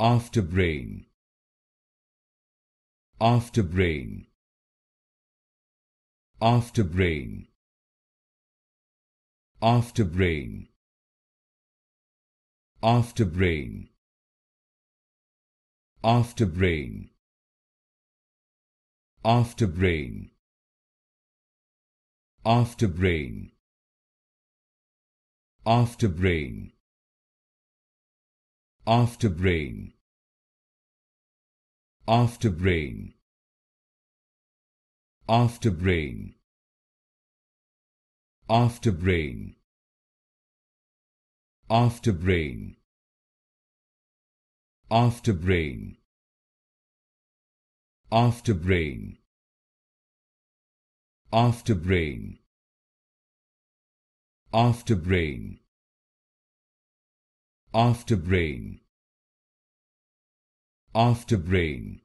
afterbrain. After brain. Afterbrain. After brain. Afterbrain. After brain. Afterbrain. After brain. Afterbrain afterbrain. After brain. Afterbrain. After brain. Afterbrain. After brain. Afterbrain. After brain. Afterbrain afterbrain. After brain